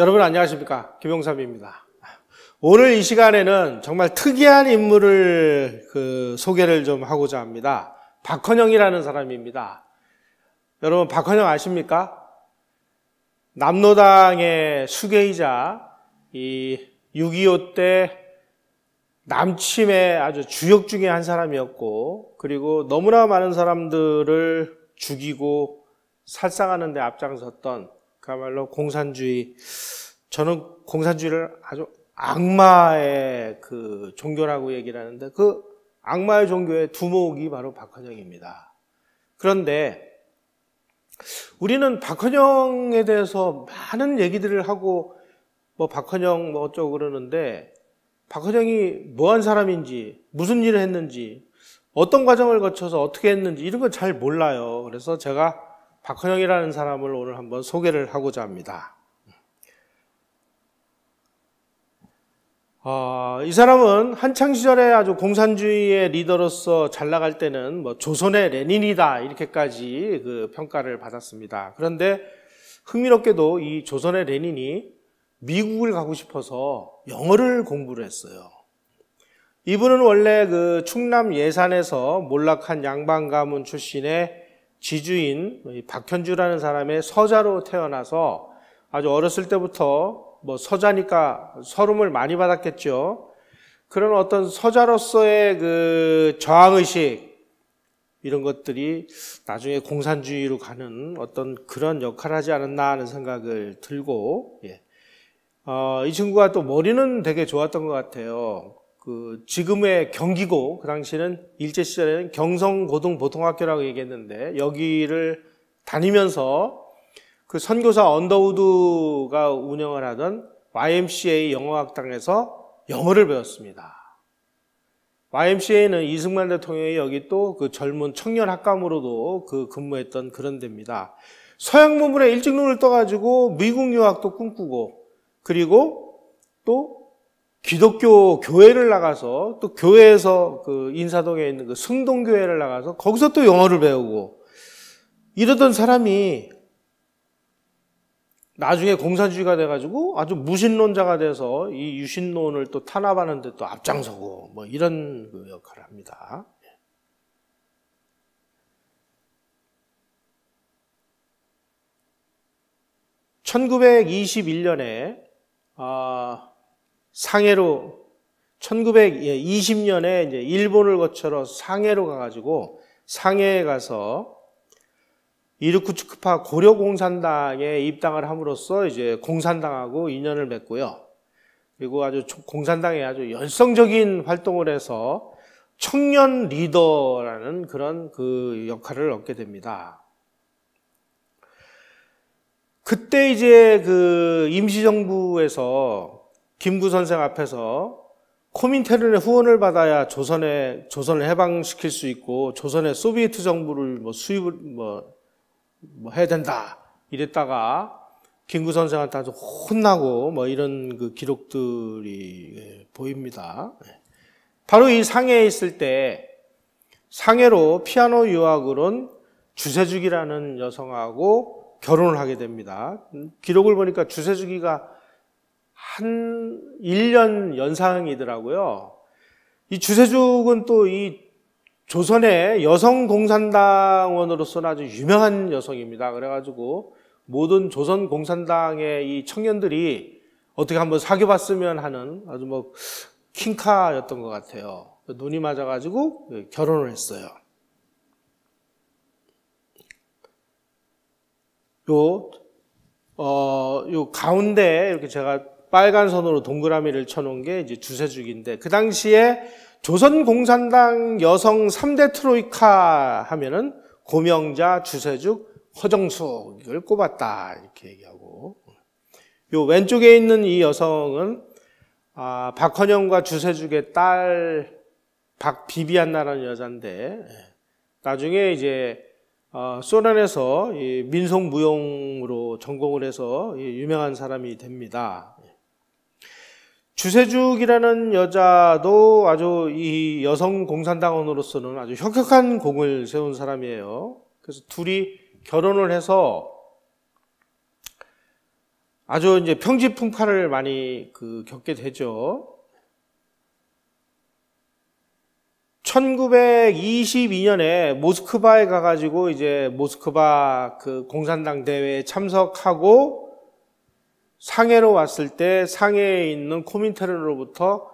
여러분 안녕하십니까 김용삼입니다. 오늘 이 시간에는 정말 특이한 인물을 그 소개를 좀 하고자 합니다. 박헌영이라는 사람입니다. 여러분 박헌영 아십니까? 남노당의 수계이자 이 6.25 때 남침의 아주 주역 중에 한 사람이었고 그리고 너무나 많은 사람들을 죽이고 살상하는 데 앞장섰던 그야말로 공산주의 저는 공산주의를 아주 악마의 그 종교라고 얘기를 하는데 그 악마의 종교의 두목이 바로 박헌영입니다. 그런데 우리는 박헌영에 대해서 많은 얘기들을 하고 뭐 박헌영 뭐 어쩌고 그러는데 박헌영이 뭐한 사람인지 무슨 일을 했는지 어떤 과정을 거쳐서 어떻게 했는지 이런 걸 잘 몰라요. 그래서 제가 박헌영이라는 사람을 오늘 한번 소개를 하고자 합니다. 어, 이 사람은 한창 시절에 아주 공산주의의 리더로서 잘 나갈 때는 뭐 조선의 레닌이다 이렇게까지 그 평가를 받았습니다. 그런데 흥미롭게도 이 조선의 레닌이 미국을 가고 싶어서 영어를 공부를 했어요. 이분은 원래 그 충남 예산에서 몰락한 양반 가문 출신의 지주인 박현주라는 사람의 서자로 태어나서 아주 어렸을 때부터 뭐 서자니까 서름을 많이 받았겠죠. 그런 어떤 서자로서의 그 저항의식 이런 것들이 나중에 공산주의로 가는 어떤 그런 역할을 하지 않았나 하는 생각을 들고, 예. 어, 이 친구가 또 머리는 되게 좋았던 것 같아요. 그 지금의 경기고 그 당시에는 일제 시절에는 경성고등보통학교라고 얘기했는데 여기를 다니면서 그 선교사 언더우드가 운영을 하던 YMCA 영어학당에서 영어를 배웠습니다. YMCA는 이승만 대통령이 여기 또 그 젊은 청년 학감으로도 그 근무했던 그런 데입니다. 서양 문물에 일찍 눈을 떠가지고 미국 유학도 꿈꾸고 그리고 또 기독교 교회를 나가서 또 교회에서 그 인사동에 있는 그 승동교회를 나가서 거기서 또 영어를 배우고 이러던 사람이 나중에 공산주의가 돼가지고 아주 무신론자가 돼서 이 유신론을 또 탄압하는데 또 앞장서고 뭐 이런 그 역할을 합니다. 1921년에 아, 상해로 1920년에 이제 일본을 거쳐서 상해로 가가지고 상해에 가서 이르쿠츠크파 고려 공산당에 입당을 함으로써 이제 공산당하고 인연을 맺고요. 그리고 아주 공산당에 아주 열성적인 활동을 해서 청년 리더라는 그런 그 역할을 얻게 됩니다. 그때 이제 그 임시정부에서 김구 선생 앞에서 코민테른의 후원을 받아야 조선에 조선을 해방시킬 수 있고 조선의 소비에트 정부를 뭐 수입을 뭐 뭐 해야 된다 이랬다가 김구 선생한테 아주 혼나고 뭐 이런 그 기록들이 예, 보입니다. 예. 바로 이 상해에 있을 때 상해로 피아노 유학으론 주세죽이라는 여성하고 결혼을 하게 됩니다. 기록을 보니까 주세죽이가 한 1년 연상이더라고요. 이 주세죽은 또 이 조선의 여성 공산당원으로서는 아주 유명한 여성입니다. 그래가지고 모든 조선 공산당의 이 청년들이 어떻게 한번 사귀어봤으면 하는 아주 뭐 킹카였던 것 같아요. 눈이 맞아가지고 결혼을 했어요. 요, 어, 요 가운데 이렇게 제가 빨간 선으로 동그라미를 쳐놓은 게 이제 주세죽인데 그 당시에 조선공산당 여성 3대 트로이카 하면은 고명자, 주세죽, 허정숙을 꼽았다. 이렇게 얘기하고. 요 왼쪽에 있는 이 여성은 아, 박헌영과 주세죽의 딸 박비비안나라는 여자인데 나중에 이제 어, 소련에서 민속 무용으로 전공을 해서 유명한 사람이 됩니다. 주세죽이라는 여자도 아주 이 여성 공산당원으로서는 아주 혁혁한 공을 세운 사람이에요. 그래서 둘이 결혼을 해서 아주 이제 평지풍파를 많이 그 겪게 되죠. 1922년에 모스크바에 가가지고 이제 모스크바 그 공산당 대회에 참석하고 상해로 왔을 때 상해에 있는 코민테르로부터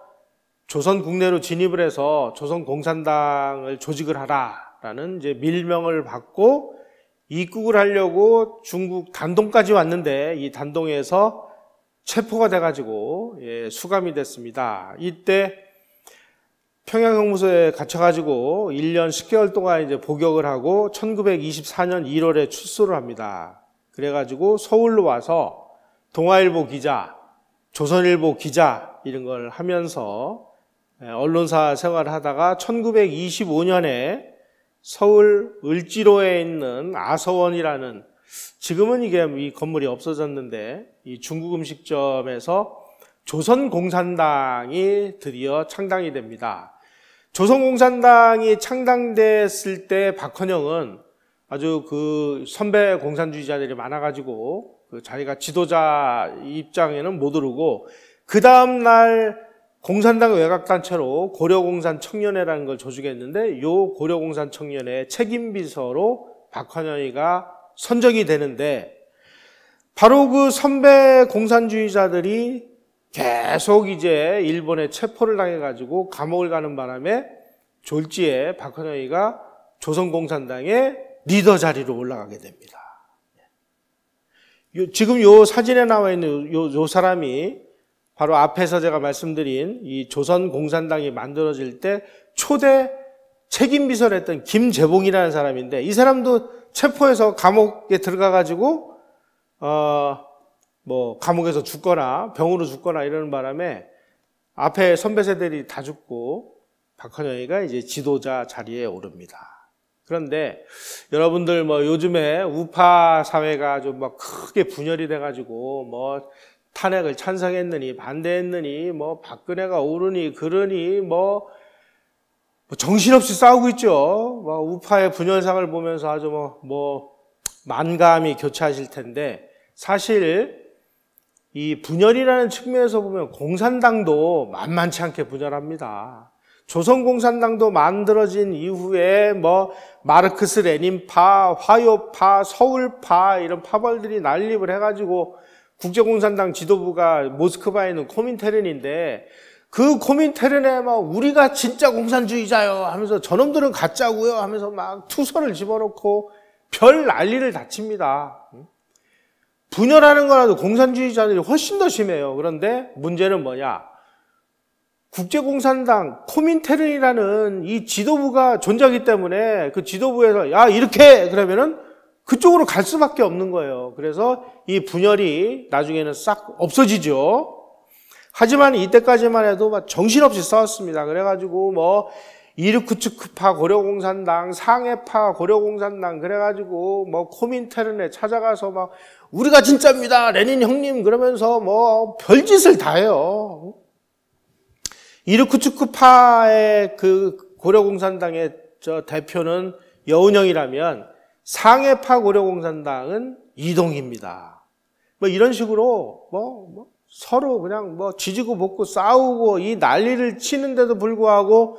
조선 국내로 진입을 해서 조선 공산당을 조직을 하라라는 이제 밀명을 받고 입국을 하려고 중국 단동까지 왔는데 이 단동에서 체포가 돼가지고 예, 수감이 됐습니다. 이때 평양형무소에 갇혀가지고 1년 10개월 동안 이제 복역을 하고 1924년 1월에 출소를 합니다. 그래가지고 서울로 와서 동아일보 기자, 조선일보 기자 이런 걸 하면서 예, 언론사 생활을 하다가 1925년에 서울 을지로에 있는 아서원이라는 지금은 이게 이 건물이 없어졌는데 이 중국 음식점에서 조선공산당이 드디어 창당이 됩니다. 조선공산당이 창당됐을 때 박헌영은 아주 그 선배 공산주의자들이 많아가지고 그 자기가 지도자 입장에는 못 오르고 그 다음 날 공산당 외곽단체로 고려공산 청년회라는 걸 조직했는데 요 고려공산 청년회 책임비서로 박헌영이가 선정이 되는데 바로 그 선배 공산주의자들이 계속 이제 일본에 체포를 당해가지고 감옥을 가는 바람에 졸지에 박헌영이가 조선공산당의 리더 자리로 올라가게 됩니다. 지금 요 사진에 나와 있는 요, 요 사람이 바로 앞에서 제가 말씀드린 이 조선공산당이 만들어질 때 초대 책임 비서를 했던 김재봉이라는 사람인데 이 사람도 체포해서 감옥에 들어가 가지고 어 뭐 감옥에서 죽거나 병으로 죽거나 이러는 바람에 앞에 선배 세대들이 다 죽고 박헌영이가 이제 지도자 자리에 오릅니다. 그런데 여러분들 뭐 요즘에 우파 사회가 좀 막 크게 분열이 돼가지고 뭐 탄핵을 찬성했느니 반대했느니 뭐 박근혜가 오르니 그러니 뭐, 뭐 정신없이 싸우고 있죠. 뭐 우파의 분열상을 보면서 아주 뭐, 뭐 만감이 교차하실 텐데 사실 이 분열이라는 측면에서 보면 공산당도 만만치 않게 분열합니다. 조선공산당도 만들어진 이후에 뭐 마르크스 레닌파, 화요파, 서울파 이런 파벌들이 난립을 해가지고 국제공산당 지도부가 모스크바에 있는 코민테른인데 그 코민테른에 막 우리가 진짜 공산주의자요 하면서 저놈들은 가짜고요 하면서 막 투서를 집어넣고 별 난리를 다칩니다. 분열하는 거라도 공산주의자들이 훨씬 더 심해요. 그런데 문제는 뭐냐? 국제공산당 코민테른이라는 이 지도부가 존재하기 때문에 그 지도부에서 야 이렇게 그러면은 그쪽으로 갈 수밖에 없는 거예요. 그래서 이 분열이 나중에는 싹 없어지죠. 하지만 이때까지만 해도 막 정신없이 싸웠습니다. 그래가지고 뭐 이르쿠츠크파 고려공산당, 상해파 고려공산당 그래가지고 뭐 코민테른에 찾아가서 막 우리가 진짜입니다. 레닌 형님 그러면서 뭐 별짓을 다 해요. 이르쿠츠크파의 그 고려공산당의 저 대표는 여운형이라면 상해파 고려공산당은 이동입니다. 뭐 이런 식으로 뭐, 뭐 서로 그냥 뭐 지지고 볶고 싸우고 이 난리를 치는데도 불구하고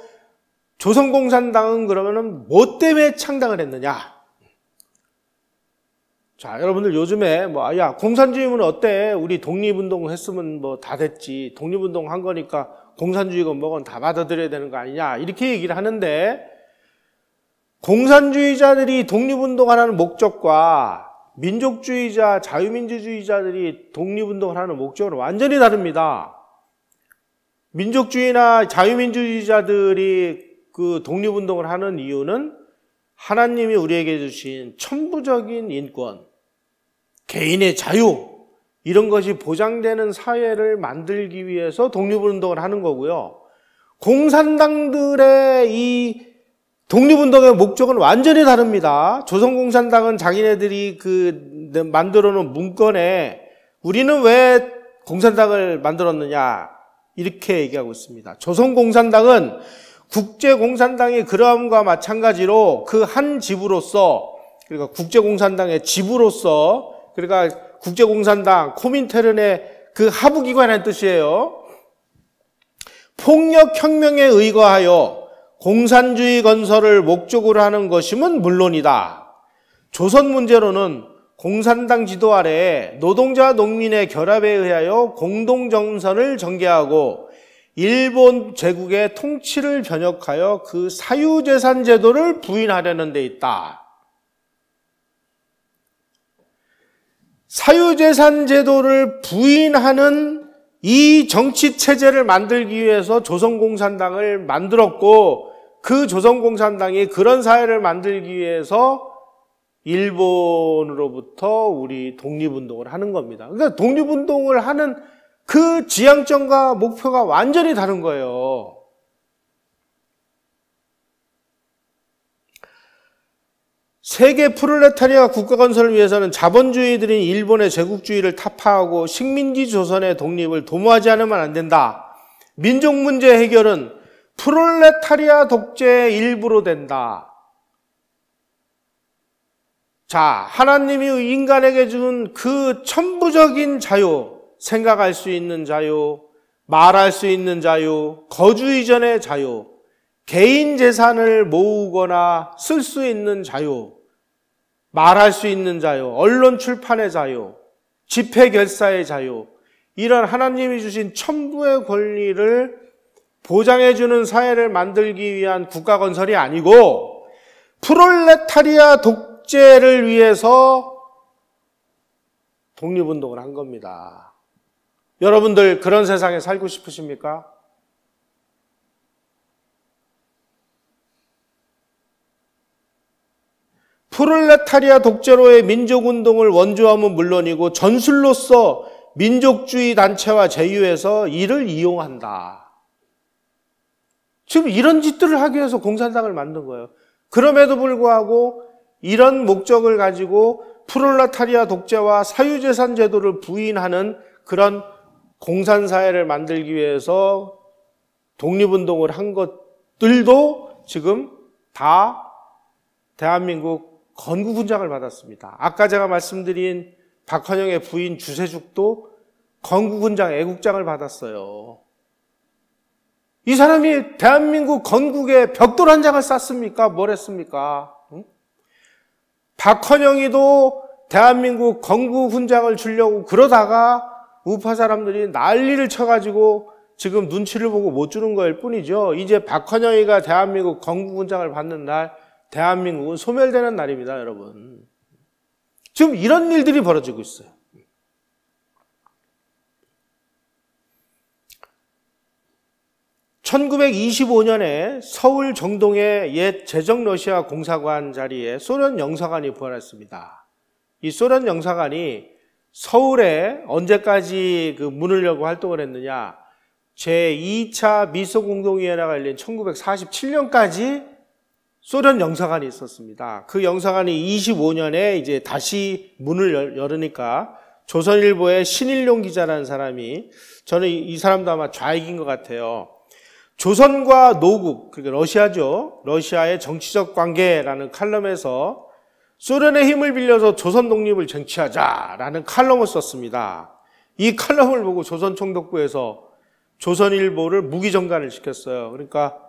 조선공산당은 그러면은 뭐 때문에 창당을 했느냐? 자, 여러분들 요즘에 뭐, 아, 야, 공산주의면 어때? 우리 독립운동 했으면 뭐 다 됐지. 독립운동 한 거니까 공산주의건 뭐건 다 받아들여야 되는 거 아니냐. 이렇게 얘기를 하는데, 공산주의자들이 독립운동하는 목적과 민족주의자, 자유민주주의자들이 독립운동을 하는 목적은 완전히 다릅니다. 민족주의나 자유민주주의자들이 그 독립운동을 하는 이유는 하나님이 우리에게 주신 천부적인 인권, 개인의 자유 이런 것이 보장되는 사회를 만들기 위해서 독립운동을 하는 거고요. 공산당들의 이 독립운동의 목적은 완전히 다릅니다. 조선공산당은 자기네들이 그 만들어 놓은 문건에 우리는 왜 공산당을 만들었느냐 이렇게 얘기하고 있습니다. 조선공산당은 국제공산당이 그러함과 마찬가지로 그 한 집으로서 그러니까 국제공산당의 집으로서 그러니까 국제공산당, 코민테른의 그 하부기관의 뜻이에요. 폭력혁명에 의거하여 공산주의 건설을 목적으로 하는 것임은 물론이다. 조선 문제로는 공산당 지도 아래 노동자 농민의 결합에 의하여 공동정선을 전개하고 일본 제국의 통치를 변혁하여 그 사유재산 제도를 부인하려는 데 있다. 사유재산 제도를 부인하는 이 정치 체제를 만들기 위해서 조선공산당을 만들었고 그 조선공산당이 그런 사회를 만들기 위해서 일본으로부터 우리 독립운동을 하는 겁니다. 그러니까 독립운동을 하는 그 지향점과 목표가 완전히 다른 거예요. 세계 프롤레타리아 국가 건설을 위해서는 자본주의들인 일본의 제국주의를 타파하고 식민지 조선의 독립을 도모하지 않으면 안 된다. 민족 문제 해결은 프롤레타리아 독재의 일부로 된다. 자, 하나님이 인간에게 준 그 천부적인 자유, 생각할 수 있는 자유, 말할 수 있는 자유, 거주 이전의 자유, 개인 재산을 모으거나 쓸 수 있는 자유, 말할 수 있는 자유, 언론 출판의 자유, 집회 결사의 자유, 이런 하나님이 주신 천부의 권리를 보장해주는 사회를 만들기 위한 국가 건설이 아니고 프롤레타리아 독 축제를 위해서 독립운동을 한 겁니다. 여러분들 그런 세상에 살고 싶으십니까? 프롤레타리아 독재로의 민족운동을 원조함은 물론이고 전술로서 민족주의 단체와 제휴해서 이를 이용한다. 지금 이런 짓들을 하기 위해서 공산당을 만든 거예요. 그럼에도 불구하고 이런 목적을 가지고 프롤라타리아 독재와 사유재산 제도를 부인하는 그런 공산사회를 만들기 위해서 독립운동을 한 것들도 지금 다 대한민국 건국 훈장을 받았습니다. 아까 제가 말씀드린 박헌영의 부인 주세죽도 건국 훈장, 애국장을 받았어요. 이 사람이 대한민국 건국에 벽돌 한 장을 쌌습니까? 뭘 했습니까? 박헌영이도 대한민국 건국 훈장을 주려고 그러다가 우파 사람들이 난리를 쳐가지고 지금 눈치를 보고 못 주는 거일 뿐이죠. 이제 박헌영이가 대한민국 건국 훈장을 받는 날, 대한민국은 소멸되는 날입니다, 여러분. 지금 이런 일들이 벌어지고 있어요. 1925년에 서울 정동의 옛 제정 러시아 공사관 자리에 소련 영사관이 부활했습니다. 이 소련 영사관이 서울에 언제까지 그 문을 열고 활동을 했느냐? 제2차 미소공동위원회가 열린 1947년까지 소련 영사관이 있었습니다. 그 영사관이 25년에 이제 다시 문을 열으니까 조선일보의 신일용 기자라는 사람이 저는 이 사람도 아마 좌익인 것 같아요. 조선과 노국, 그러니까 러시아죠. 러시아의 정치적 관계라는 칼럼에서 소련의 힘을 빌려서 조선 독립을 쟁취하자라는 칼럼을 썼습니다. 이 칼럼을 보고 조선 총독부에서 조선일보를 무기 정관을 시켰어요. 그러니까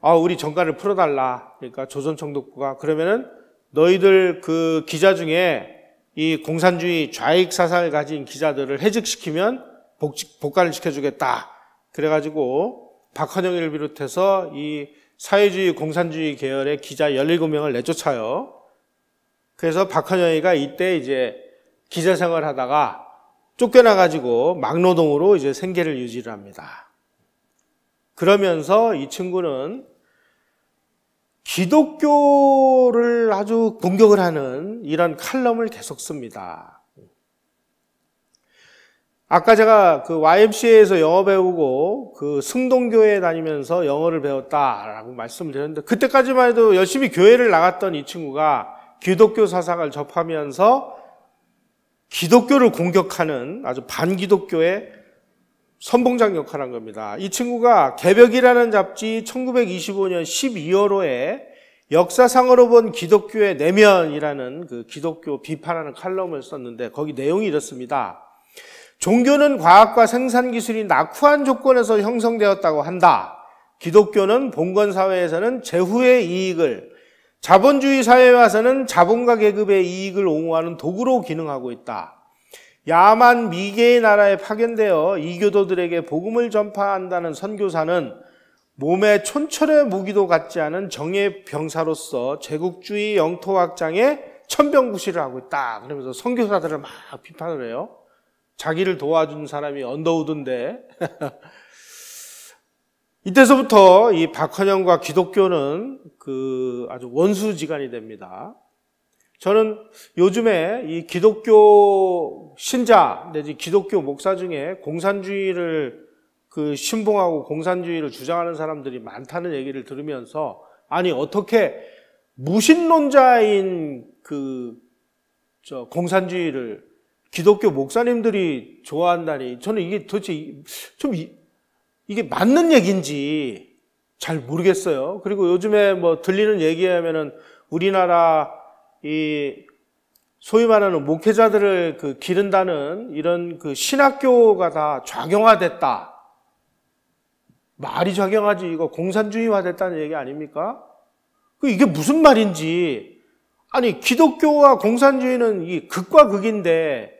아, 우리 정관을 풀어달라. 그러니까 조선 총독부가 그러면은 너희들 그 기자 중에 이 공산주의 좌익 사상을 가진 기자들을 해직시키면 복, 복관을 시켜주겠다. 그래가지고 박헌영이를 비롯해서 이 사회주의 공산주의 계열의 기자 17명을 내쫓아요. 그래서 박헌영이가 이때 이제 기자 생활 하다가 쫓겨나가지고 막노동으로 이제 생계를 유지를 합니다. 그러면서 이 친구는 기독교를 아주 공격을 하는 이런 칼럼을 계속 씁니다. 아까 제가 그 YMCA에서 영어 배우고 그 승동교회 다니면서 영어를 배웠다라고 말씀을 드렸는데 그때까지만 해도 열심히 교회를 나갔던 이 친구가 기독교 사상을 접하면서 기독교를 공격하는 아주 반기독교의 선봉장 역할을 한 겁니다. 이 친구가 개벽이라는 잡지 1925년 12월호에 역사상으로 본 기독교의 내면이라는 그 기독교 비판하는 칼럼을 썼는데 거기 내용이 이렇습니다. 종교는 과학과 생산 기술이 낙후한 조건에서 형성되었다고 한다. 기독교는 봉건 사회에서는 제후의 이익을 자본주의 사회에 와서는 자본가 계급의 이익을 옹호하는 도구로 기능하고 있다. 야만 미개의 나라에 파견되어 이교도들에게 복음을 전파한다는 선교사는 몸에 촌철의 무기도 갖지 않은 정예 병사로서 제국주의 영토 확장에 천병구시를 하고 있다. 그러면서 선교사들을 막 비판을 해요. 자기를 도와준 사람이 언더우드인데 이때서부터 이 박헌영과 기독교는 그 아주 원수지간이 됩니다. 저는 요즘에 이 기독교 신자 내지 기독교 목사 중에 공산주의를 그 신봉하고 공산주의를 주장하는 사람들이 많다는 얘기를 들으면서 아니 어떻게 무신론자인 그 저 공산주의를 기독교 목사님들이 좋아한다니 저는 이게 도대체 좀 이게 맞는 얘기인지 잘 모르겠어요. 그리고 요즘에 뭐 들리는 얘기하면은 우리나라 이 소위 말하는 목회자들을 그 기른다는 이런 그 신학교가 다 좌경화됐다. 말이 좌경하지 이거 공산주의화 됐다는 얘기 아닙니까? 그 이게 무슨 말인지 아니 기독교와 공산주의는 이 극과 극인데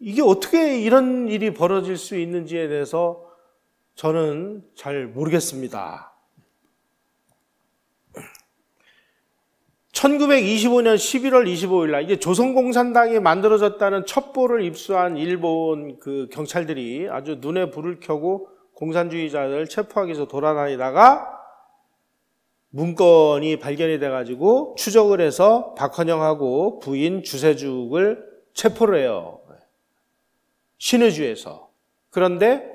이게 어떻게 이런 일이 벌어질 수 있는지에 대해서 저는 잘 모르겠습니다. 1925년 11월 25일 날 이제 조선공산당이 만들어졌다는 첩보를 입수한 일본 그 경찰들이 아주 눈에 불을 켜고 공산주의자들 체포하기 위해서 돌아다니다가 문건이 발견이 돼가지고 추적을 해서 박헌영하고 부인 주세죽을 체포를 해요. 신의주에서. 그런데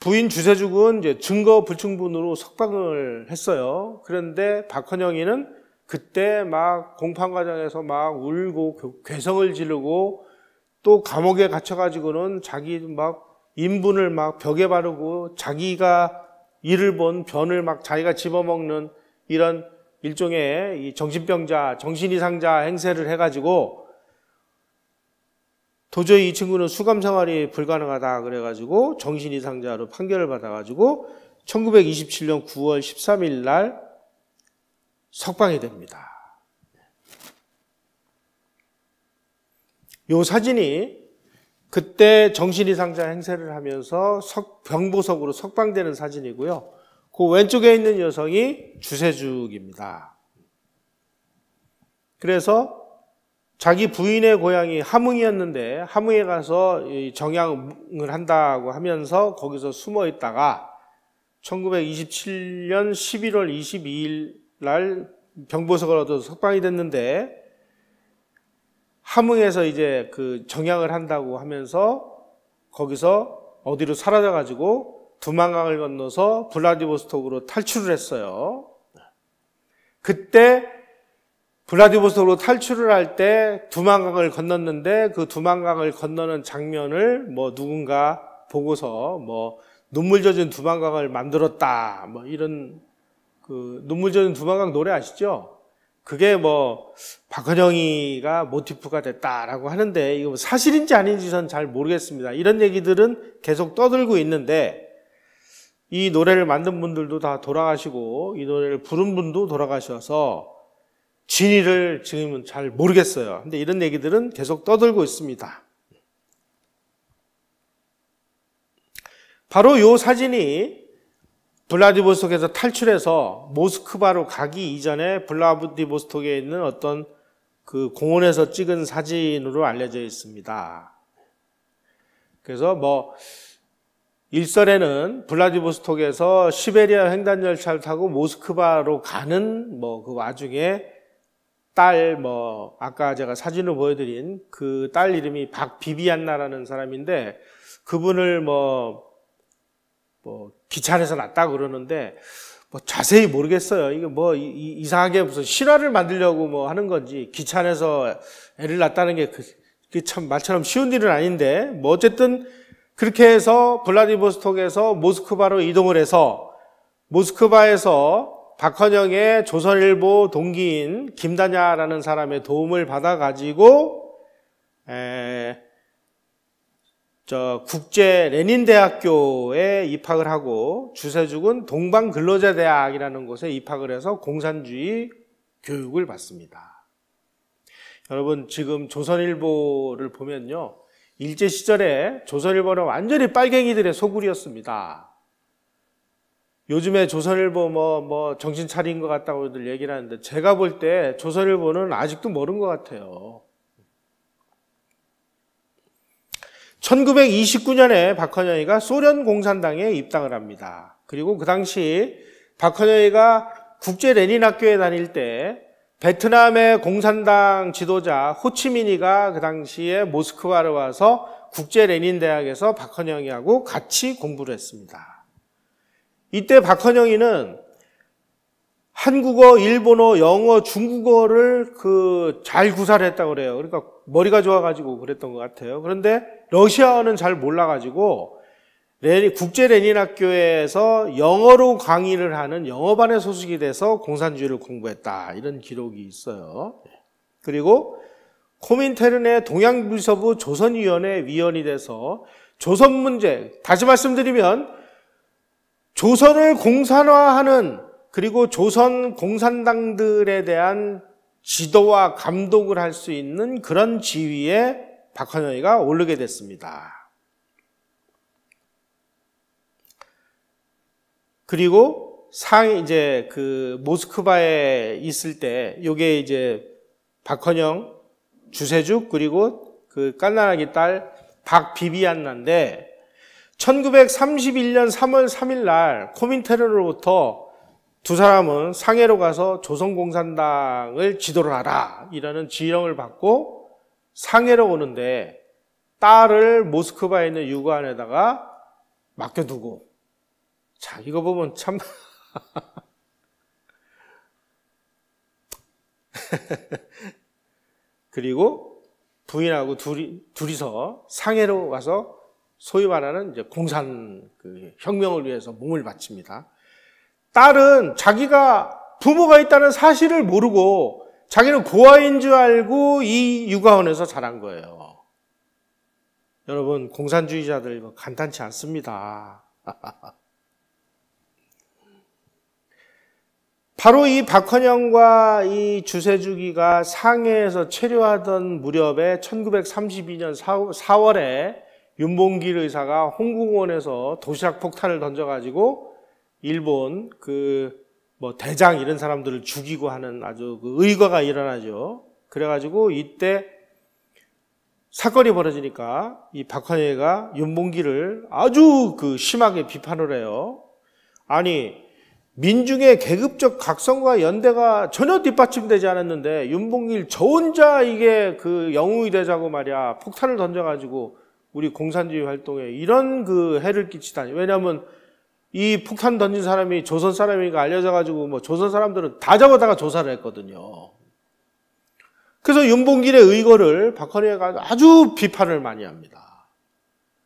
부인 주세죽은 이제 증거 불충분으로 석방을 했어요. 그런데 박헌영이는 그때 막 공판 과정에서 막 울고 괴성을 지르고 또 감옥에 갇혀가지고는 자기 막 인분을 막 벽에 바르고 자기가 일을 본 변을 막 자기가 집어먹는 이런 일종의 정신병자, 정신이상자 행세를 해가지고 도저히 이 친구는 수감 생활이 불가능하다 그래가지고 정신이상자로 판결을 받아가지고 1927년 9월 13일 날 석방이 됩니다. 요 사진이 그때 정신이 상자 행세를 하면서 석, 병보석으로 석방되는 사진이고요. 그 왼쪽에 있는 여성이 주세죽입니다. 그래서 자기 부인의 고향이 함흥이었는데 함흥에 가서 정양을 한다고 하면서 거기서 숨어 있다가 1927년 11월 22일 날 병보석을 얻어서 석방이 됐는데 함흥에서 이제 그 정양을 한다고 하면서 거기서 어디로 사라져 가지고 두만강을 건너서 블라디보스톡으로 탈출을 했어요. 그때 블라디보스톡으로 탈출을 할 때 두만강을 건넜는데 그 두만강을 건너는 장면을 뭐 누군가 보고서 뭐 눈물 젖은 두만강을 만들었다 뭐 이런 그 눈물 젖은 두만강 노래 아시죠? 그게 뭐 박헌영이가 모티프가 됐다라고 하는데 이거 뭐 사실인지 아닌지 전 잘 모르겠습니다. 이런 얘기들은 계속 떠들고 있는데 이 노래를 만든 분들도 다 돌아가시고 이 노래를 부른 분도 돌아가셔서 진위를 지금은 잘 모르겠어요. 근데 이런 얘기들은 계속 떠들고 있습니다. 바로 이 사진이 블라디보스톡에서 탈출해서 모스크바로 가기 이전에 블라디보스톡에 있는 어떤 그 공원에서 찍은 사진으로 알려져 있습니다. 그래서 뭐 일설에는 블라디보스톡에서 시베리아 횡단 열차를 타고 모스크바로 가는 뭐 그 와중에 딸 뭐 아까 제가 사진을 보여드린 그 딸 이름이 박비비안나라는 사람인데 그분을 뭐 뭐 기차안에서 났다 그러는데 뭐 자세히 모르겠어요. 이게 뭐 이, 상하게 무슨 실화를 만들려고 뭐 하는 건지 기차 안에서 애를 낳다는 게 그, 참 말처럼 쉬운 일은 아닌데 뭐 어쨌든 그렇게 해서 블라디보스톡에서 모스크바로 이동을 해서 모스크바에서 박헌영의 조선일보 동기인 김다냐라는 사람의 도움을 받아가지고 에, 저 국제 레닌 대학교에 입학을 하고 주세죽은 동방 근로자 대학이라는 곳에 입학을 해서 공산주의 교육을 받습니다. 여러분 지금 조선일보를 보면요. 일제 시절에 조선일보는 완전히 빨갱이들의 소굴이었습니다. 요즘에 조선일보 뭐, 뭐, 정신 차린 것 같다고들 얘기를 하는데, 제가 볼 때 조선일보는 아직도 모른 것 같아요. 1929년에 박헌영이가 소련 공산당에 입당을 합니다. 그리고 그 당시 박헌영이가 국제 레닌 학교에 다닐 때 베트남의 공산당 지도자 호치민이가 그 당시에 모스크바를 와서 국제 레닌 대학에서 박헌영이하고 같이 공부를 했습니다. 이때 박헌영이는 한국어, 일본어, 영어, 중국어를 그 잘 구사를 했다고 그래요. 그러니까 머리가 좋아가지고 그랬던 것 같아요. 그런데 러시아어는 잘 몰라가지고 국제 레닌 학교에서 영어로 강의를 하는 영어반에 소속이 돼서 공산주의를 공부했다. 이런 기록이 있어요. 그리고 코민테른의 동양비서부 조선위원회 위원이 돼서 조선 문제, 다시 말씀드리면 조선을 공산화하는 그리고 조선 공산당들에 대한 지도와 감독을 할 수 있는 그런 지위에 박헌영이가 오르게 됐습니다. 그리고 상 이제 그 모스크바에 있을 때 요게 이제 박헌영, 주세죽 그리고 그 깐나라기 딸 박비비안나인데 1931년 3월 3일 날 코민테르로부터 두 사람은 상해로 가서 조선공산당을 지도를 하라 이라는 지령을 받고 상해로 오는데 딸을 모스크바에 있는 유관에다가 맡겨두고 자 이거 보면 참 그리고 부인하고 둘이 둘이서 상해로 가서 소위 말하는 이제 공산 그 혁명을 위해서 몸을 바칩니다. 딸은 자기가 부모가 있다는 사실을 모르고 자기는 고아인 줄 알고 이 육아원에서 자란 거예요. 여러분, 공산주의자들 이거 간단치 않습니다. 바로 이 박헌영과 이 주세주기가 상해에서 체류하던 무렵에 1932년 4월에 윤봉길 의사가 홍궁원에서 도시락 폭탄을 던져가지고 일본 그 뭐 대장 이런 사람들을 죽이고 하는 아주 그 의거가 일어나죠. 그래가지고 이때 사건이 벌어지니까 이 박헌혜가 윤봉길을 아주 그 심하게 비판을 해요. 아니 민중의 계급적 각성과 연대가 전혀 뒷받침되지 않았는데 윤봉길 저 혼자 이게 그 영웅이 되자고 말이야 폭탄을 던져가지고 우리 공산주의 활동에 이런 그 해를 끼치다니. 왜냐하면 이 폭탄 던진 사람이 조선 사람이니까 알려져가지고 뭐 조선 사람들은 다 잡아다가 조사를 했거든요. 그래서 윤봉길의 의거를 박헌희가 아주 비판을 많이 합니다.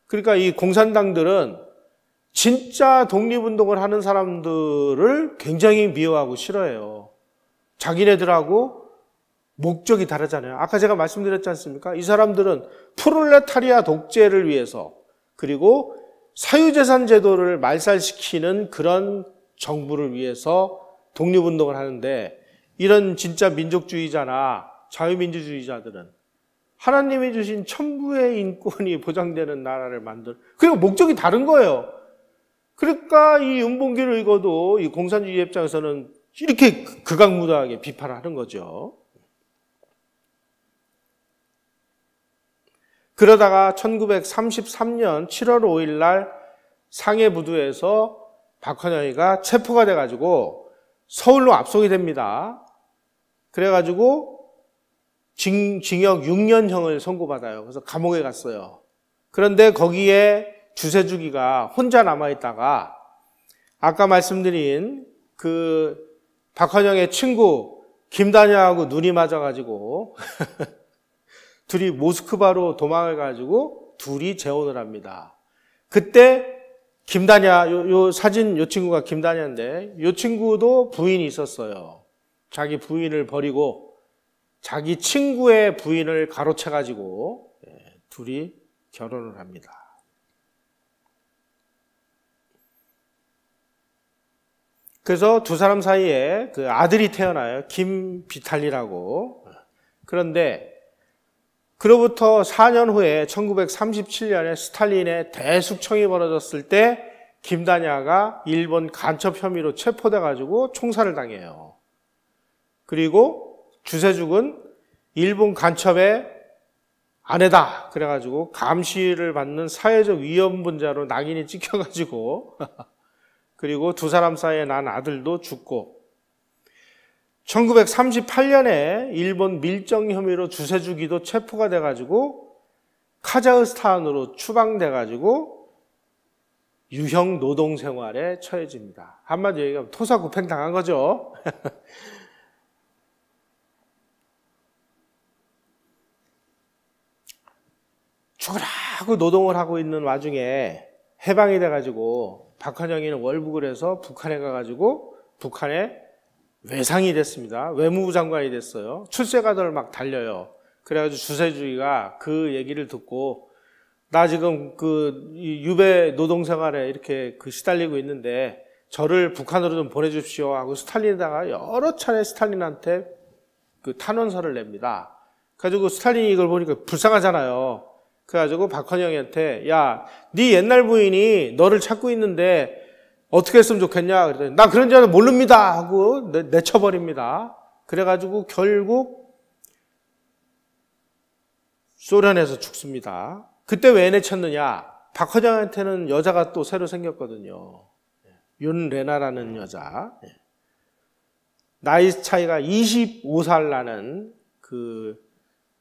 그러니까 이 공산당들은 진짜 독립운동을 하는 사람들을 굉장히 미워하고 싫어해요. 자기네들하고 목적이 다르잖아요. 아까 제가 말씀드렸지 않습니까? 이 사람들은 프롤레타리아 독재를 위해서 그리고 사유재산 제도를 말살시키는 그런 정부를 위해서 독립운동을 하는데 이런 진짜 민족주의자나 자유민주주의자들은 하나님이 주신 천부의 인권이 보장되는 나라를 만들 그리고 목적이 다른 거예요. 그러니까 이 윤봉길 의거도 이 공산주의 입장에서는 이렇게 극악무도하게 비판을 하는 거죠. 그러다가 1933년 7월 5일 날 상해부두에서 박헌영이가 체포가 돼가지고 서울로 압송이 됩니다. 그래가지고 징, 징역 6년형을 선고받아요. 그래서 감옥에 갔어요. 그런데 거기에 주세주기가 혼자 남아있다가 아까 말씀드린 그 박헌영의 친구 김다녀하고 눈이 맞아가지고 둘이 모스크바로 도망을 가지고 둘이 재혼을 합니다. 그때 김다냐, 요, 요 사진 요 친구가 김다냐인데, 요 친구도 부인이 있었어요. 자기 부인을 버리고, 자기 친구의 부인을 가로채 가지고, 예, 둘이 결혼을 합니다. 그래서 두 사람 사이에 그 아들이 태어나요. 김비탈리라고. 그런데 그로부터 4년 후에 1937년에 스탈린의 대숙청이 벌어졌을 때 김다냐가 일본 간첩 혐의로 체포돼 가지고 총살을 당해요. 그리고 주세죽은 일본 간첩의 아내다 그래 가지고 감시를 받는 사회적 위험 분자로 낙인이 찍혀 가지고 그리고 두 사람 사이에 난 아들도 죽고 1938년에 일본 밀정 혐의로 주세주기도 체포가 돼가지고 카자흐스탄으로 추방돼가지고 유형 노동 생활에 처해집니다. 한마디로 얘기하면 토사구팽 당한 거죠. 죽으라고 노동을 하고 있는 와중에 해방이 돼가지고 박헌영이는 월북을 해서 북한에 가가지고 북한에 외상이 됐습니다. 외무부 장관이 됐어요. 출세가들 막 달려요. 그래가지고 주세주의가 그 얘기를 듣고 나 지금 그 유배 노동 생활에 이렇게 그 시달리고 있는데 저를 북한으로 좀 보내주십시오 하고 스탈린에다가 여러 차례 스탈린한테 그 탄원서를 냅니다. 그래가지고 스탈린이 이걸 보니까 불쌍하잖아요. 그래가지고 박헌영한테 야, 네 옛날 부인이 너를 찾고 있는데 어떻게 했으면 좋겠냐? 그랬더니 나 그런 줄 모릅니다 하고 내, 쳐버립니다 그래가지고 결국 소련에서 죽습니다. 그때 왜 내쳤느냐? 박헌영한테는 여자가 또 새로 생겼거든요. 윤레나라는 여자. 나이 차이가 25살 나는 그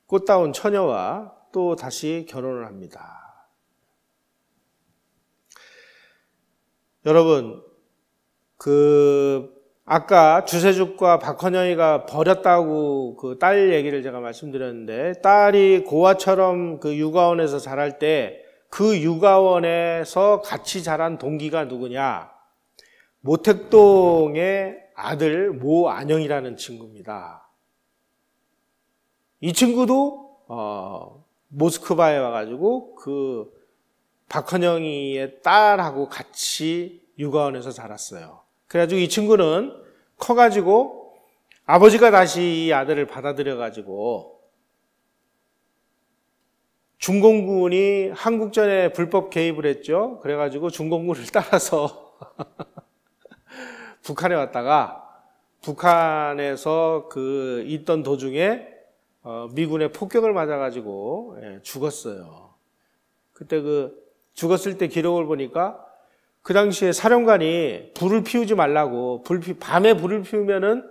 꽃다운 처녀와 또 다시 결혼을 합니다. 여러분, 그, 아까 주세죽과 박헌영이가 버렸다고 그 딸 얘기를 제가 말씀드렸는데, 딸이 고아처럼 그 육아원에서 자랄 때 그 육아원에서 같이 자란 동기가 누구냐? 모택동의 아들 모안영이라는 친구입니다. 이 친구도 어, 모스크바에 와가지고 그 박헌영이의 딸하고 같이 육아원에서 자랐어요. 그래가지고 이 친구는 커가지고 아버지가 다시 이 아들을 받아들여가지고 중공군이 한국전에 불법 개입을 했죠. 그래가지고 중공군을 따라서 북한에 왔다가 북한에서 그 있던 도중에 어, 미군의 폭격을 맞아가지고 예, 죽었어요. 그때 그 죽었을 때 기록을 보니까 그 당시에 사령관이 불을 피우지 말라고 불 피, 밤에 불을 피우면은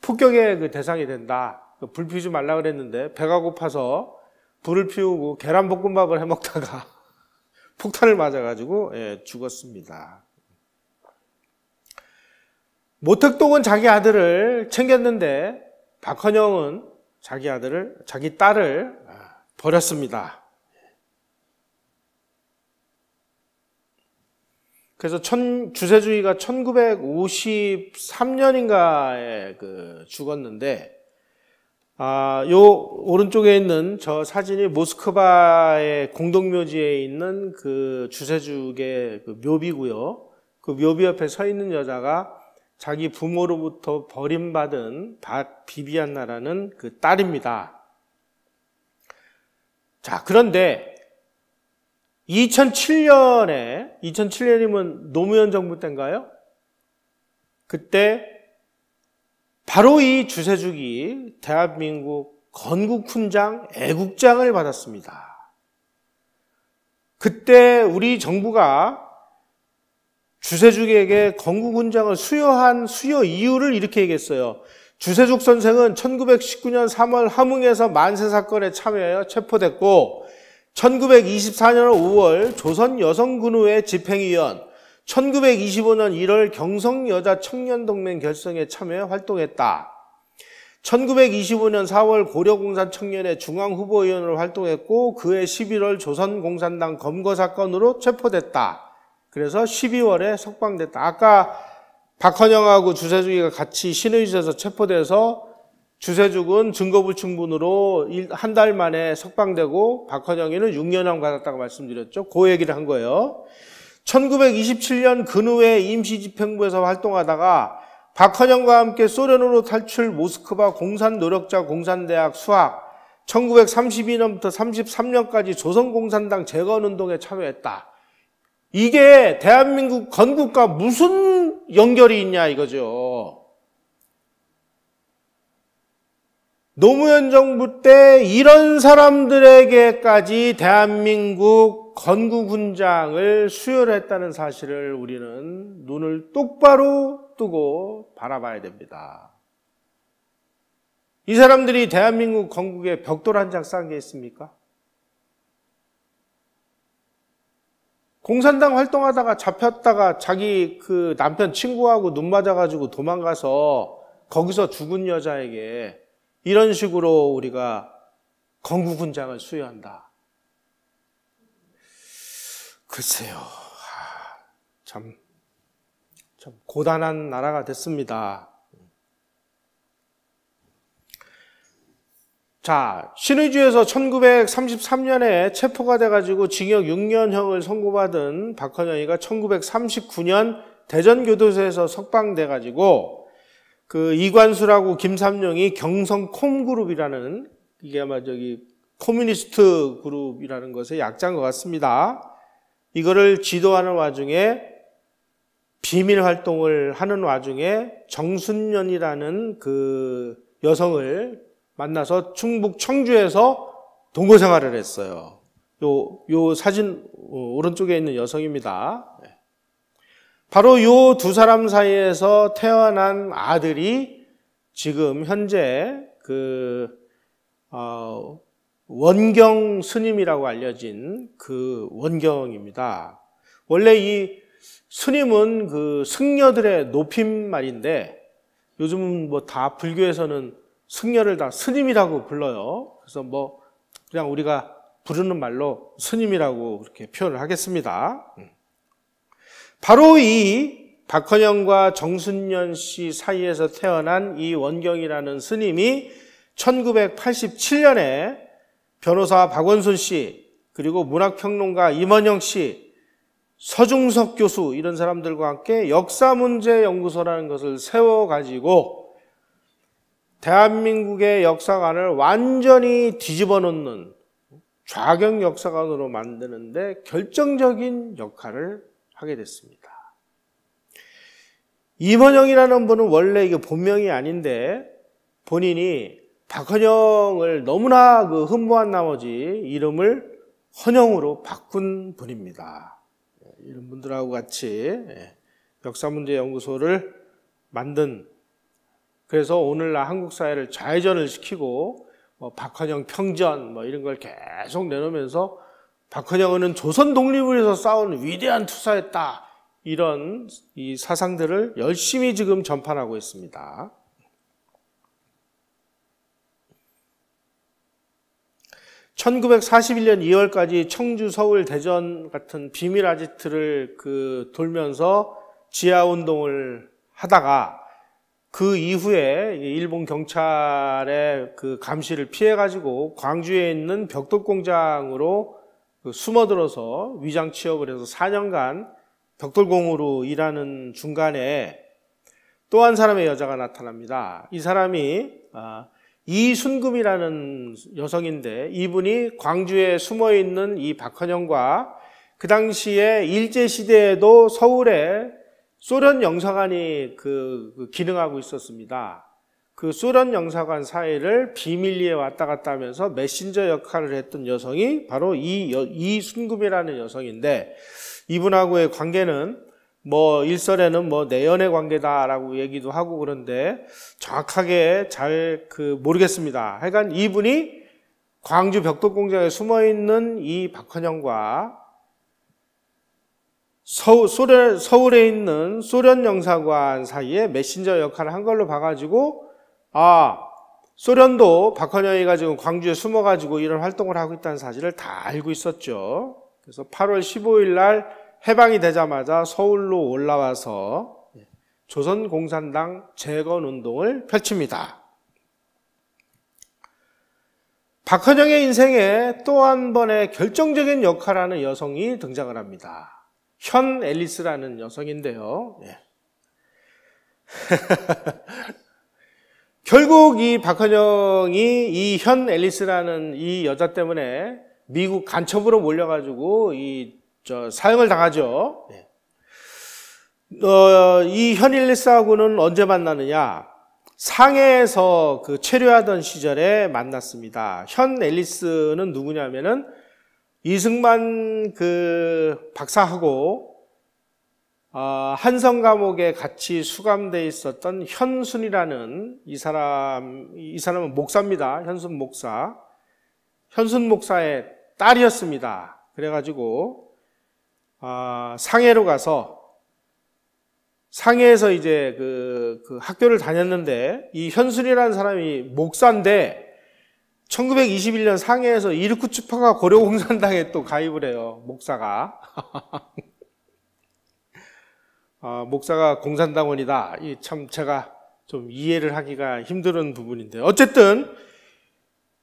폭격의 그 대상이 된다. 그불 피우지 말라 그랬는데 배가 고파서 불을 피우고 계란 볶음밥을 해 먹다가 폭탄을 맞아가지고 예, 죽었습니다. 모택동은 자기 아들을 챙겼는데 박헌영은 자기 아들을, 자기 딸을 버렸습니다. 그래서 천, 주세주의가 1953년인가에 그 죽었는데, 아, 요 오른쪽에 있는 저 사진이 모스크바의 공동묘지에 있는 그 주세죽의 그 묘비고요. 그 묘비 옆에 서 있는 여자가 자기 부모로부터 버림받은 비비안나라는 그 딸입니다. 자, 그런데 2007년에, 2007년이면 노무현 정부 때인가요? 그때 바로 이 주세죽이 대한민국 건국훈장 애국장을 받았습니다. 그때 우리 정부가 주세죽에게 건국훈장을 수여한 수여 이유를 이렇게 얘기했어요. 주세죽 선생은 1919년 3월 함흥에서 만세 사건에 참여하여 체포됐고 1924년 5월 조선 여성군우회 집행위원 1925년 1월 경성여자 청년동맹 결성에 참여해 활동했다. 1925년 4월 고려공산 청년회 중앙후보위원으로 활동했고 그해 11월 조선공산당 검거 사건으로 체포됐다. 그래서 12월에 석방됐다. 아까 박헌영하고 주세죽이가 같이 신의주에서 체포돼서 주세죽은 증거불충분으로 한 달 만에 석방되고 박헌영이는 6년형 받았다고 말씀드렸죠. 그 얘기를 한 거예요. 1927년 근후에 임시집행부에서 활동하다가 박헌영과 함께 소련으로 탈출 모스크바 공산노력자 공산대학 수학 1932년부터 33년까지 조선공산당 재건운동에 참여했다. 이게 대한민국 건국과 무슨 연결이 있냐 이거죠. 노무현 정부 때 이런 사람들에게까지 대한민국 건국훈장을 수여했다는 사실을 우리는 눈을 똑바로 뜨고 바라봐야 됩니다. 이 사람들이 대한민국 건국에 벽돌 한장싼게 있습니까? 공산당 활동하다가 잡혔다가 자기 그 남편 친구하고 눈 맞아가지고 도망가서 거기서 죽은 여자에게 이런 식으로 우리가 건국훈장을 수여한다. 글쎄요. 참, 참 고단한 나라가 됐습니다. 자, 신의주에서 1933년에 체포가 돼가지고 징역 6년형을 선고받은 박헌영이가 1939년 대전교도소에서 석방돼가지고 그 이관수라고 김삼룡이 경성 콤그룹이라는 이게 아마 저기 communist group이라는 것의 약자인 것 같습니다. 이거를 지도하는 와중에 비밀 활동을 하는 와중에 정순년이라는 그 여성을 만나서 충북 청주에서 동거 생활을 했어요. 요, 요 사진 오른쪽에 있는 여성입니다. 바로 요 두 사람 사이에서 태어난 아들이 지금 현재 그, 어, 원경 스님이라고 알려진 그 원경입니다. 원래 이 스님은 그 승려들의 높임말인데 요즘은 뭐 다 불교에서는 승려를 다 스님이라고 불러요. 그래서 뭐 그냥 우리가 부르는 말로 스님이라고 그렇게 표현을 하겠습니다. 음. 바로 이 박헌영과 정순년 씨 사이에서 태어난 이 원경이라는 스님이 1987년에 변호사 박원순 씨, 그리고 문학평론가 임원영 씨, 서중석 교수 이런 사람들과 함께 역사문제연구소라는 것을 세워가지고 대한민국의 역사관을 완전히 뒤집어 놓는 좌경 역사관으로 만드는데 결정적인 역할을 하게 됐습니다. 임원영이라는 분은 원래 이게 본명이 아닌데 본인이 박헌영을 너무나 그 흠모한 나머지 이름을 헌영으로 바꾼 분입니다. 이런 분들하고 같이 예, 역사문제연구소를 만든 그래서 오늘날 한국 사회를 좌회전을 시키고 뭐 박헌영 평전 뭐 이런 걸 계속 내놓으면서 박헌영은 조선 독립을 위해서 싸운 위대한 투사였다. 이런 이 사상들을 열심히 지금 전파하고 있습니다. (1941년 2월까지) 청주, 서울, 대전 같은 비밀 아지트를 그 돌면서 지하 운동을 하다가 그 이후에 일본 경찰의 그 감시를 피해 가지고 광주에 있는 벽돌 공장으로 그 숨어들어서 위장 취업을 해서 4년간 벽돌공으로 일하는 중간에 또 한 사람의 여자가 나타납니다. 이 사람이 아, 이순금이라는 여성인데 이분이 광주에 숨어 있는 이 박헌영과 그 당시에 일제 시대에도 서울에 소련 영사관이 그, 그 기능하고 있었습니다. 그 소련 영사관 사이를 비밀리에 왔다 갔다 하면서 메신저 역할을 했던 여성이 바로 이, 이순금이라는 여성인데 이분하고의 관계는 뭐 일설에는 뭐 내연의 관계다라고 얘기도 하고 그런데 정확하게 잘 그 모르겠습니다. 하여간 이분이 광주 벽돌 공장에 숨어 있는 이 박헌영과 서울, 서울에 있는 소련 영사관 사이에 메신저 역할을 한 걸로 봐가지고 아, 소련도 박헌영이가 지금 광주에 숨어가지고 이런 활동을 하고 있다는 사실을 다 알고 있었죠. 그래서 8월 15일 날 해방이 되자마자 서울로 올라와서 조선공산당 재건 운동을 펼칩니다. 박헌영의 인생에 또 한 번의 결정적인 역할을 하는 여성이 등장을 합니다. 현 앨리스라는 여성인데요. 예. 결국 이 박헌영이 이 현 앨리스라는 이 여자 때문에 미국 간첩으로 몰려가지고 이 저 사형을 당하죠. 예. 어, 이현 앨리스하고는 언제 만나느냐? 상해에서 그 체류하던 시절에 만났습니다. 현 앨리스는 누구냐면은 이승만 그 박사하고 어, 한성 감옥에 같이 수감돼 있었던 현순이라는 이 사람 이 사람은 목사입니다. 현순 목사. 현순 목사의 딸이었습니다. 그래가지고 어, 상해로 가서 상해에서 이제 그, 그 학교를 다녔는데 이 현순이라는 사람이 목사인데 1921년 상해에서 이르쿠츠파가 고려 공산당에 또 가입을 해요. 목사가. 아, 목사가 공산당원이다. 이 참 제가 좀 이해를 하기가 힘든 부분인데 어쨌든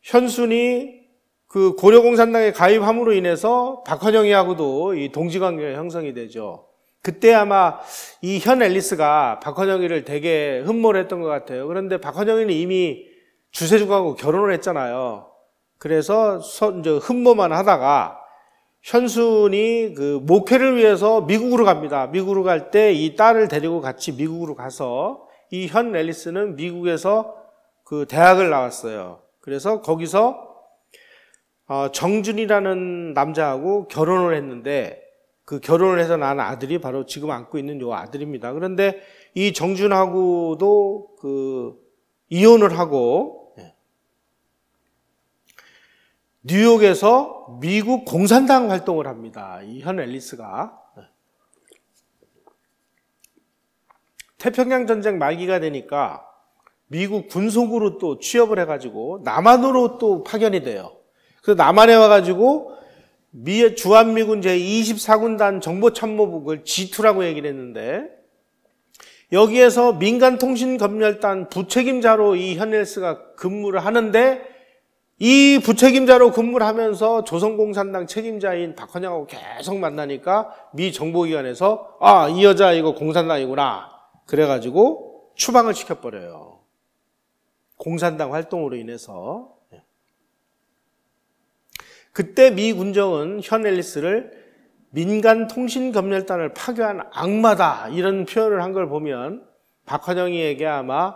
현순이 그 고려공산당에 가입함으로 인해서 박헌영이하고도 이 동지관계가 형성이 되죠. 그때 아마 이 현 앨리스가 박헌영이를 되게 흠모를 했던 것 같아요. 그런데 박헌영이는 이미 주세주하고 결혼을 했잖아요. 그래서 흠모만 하다가 현순이 그 목회를 위해서 미국으로 갑니다. 미국으로 갈 때 이 딸을 데리고 같이 미국으로 가서 이 현 앨리스는 미국에서 그 대학을 나왔어요. 그래서 거기서 어, 정준이라는 남자하고 결혼을 했는데 그 결혼을 해서 낳은 아들이 바로 지금 안고 있는 요 아들입니다. 그런데 이 정준하고도 그 이혼을 하고 예. 뉴욕에서 미국 공산당 활동을 합니다. 이 현 앨리스가 예. 태평양 전쟁 말기가 되니까 미국 군속으로 또 취업을 해가지고 남한으로 또 파견이 돼요. 그래서 남한에 와가지고 미 주한미군 제24군단 정보참모국을 G2라고 얘기를 했는데 여기에서 민간통신검열단 부책임자로 이 현일스가 근무를 하는데 이 부책임자로 근무를 하면서 조선공산당 책임자인 박헌영하고 계속 만나니까 미 정보기관에서 아, 이 여자 이거 공산당이구나. 그래가지고 추방을 시켜버려요. 공산당 활동으로 인해서. 그때 미 군정은 현 앨리스를 민간 통신 검열단을 파괴한 악마다 이런 표현을 한 걸 보면 박헌영이에게 아마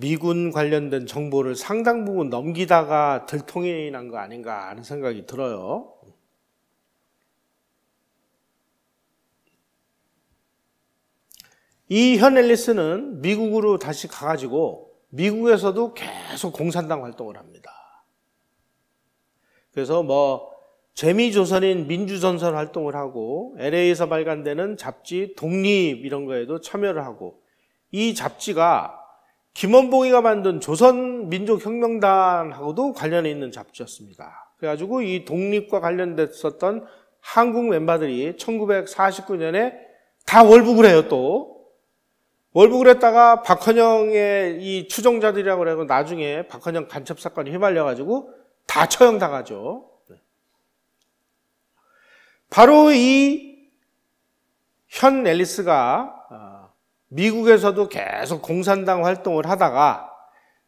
미군 관련된 정보를 상당 부분 넘기다가 들통이 난 거 아닌가 하는 생각이 들어요. 이 현 앨리스는 미국으로 다시 가가지고 미국에서도 계속 공산당 활동을 합니다. 그래서 뭐 재미조선인 민주전선 활동을 하고 LA에서 발간되는 잡지 독립 이런 거에도 참여를 하고 이 잡지가 김원봉이가 만든 조선민족혁명단하고도 관련이 있는 잡지였습니다. 그래가지고 이 독립과 관련됐었던 한국 멤버들이 1949년에 다 월북을 해요 또. 월북을 했다가 박헌영의 이 추종자들이라고 해고 나중에 박헌영 간첩 사건이 휘말려가지고 다 처형당하죠. 네. 바로 이 현 앨리스가 어, 미국에서도 계속 공산당 활동을 하다가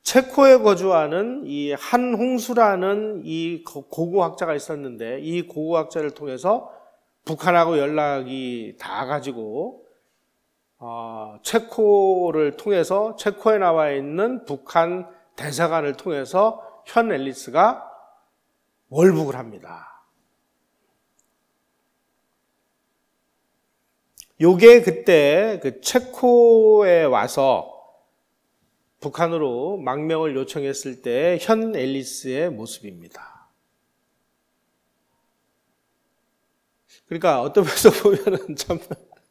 체코에 거주하는 이 한홍수라는 이 고고학자가 있었는데 이 고고학자를 통해서 북한하고 연락이 다 가지고 어, 체코를 통해서 체코에 나와 있는 북한 대사관을 통해서 현 앨리스가 월북을 합니다. 요게 그때 그 체코에 와서 북한으로 망명을 요청했을 때 현 앨리스의 모습입니다. 그러니까 어떤 면에서 보면은 참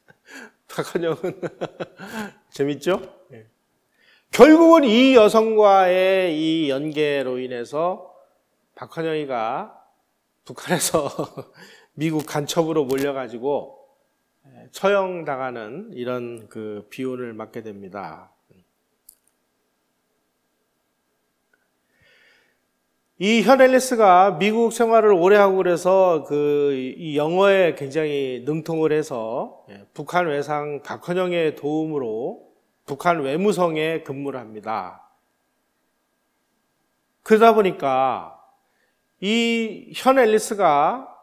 박한영은 재밌죠? 네. 결국은 이 여성과의 이 연계로 인해서 박헌영이가 북한에서 미국 간첩으로 몰려가지고 처형당하는 이런 그 비운을 맞게 됩니다. 이 현앨리스가 미국 생활을 오래 하고 그래서 그 영어에 굉장히 능통을 해서 예, 북한 외상 박헌영의 도움으로 북한 외무성에 근무를 합니다. 그러다 보니까 이 현앨리스가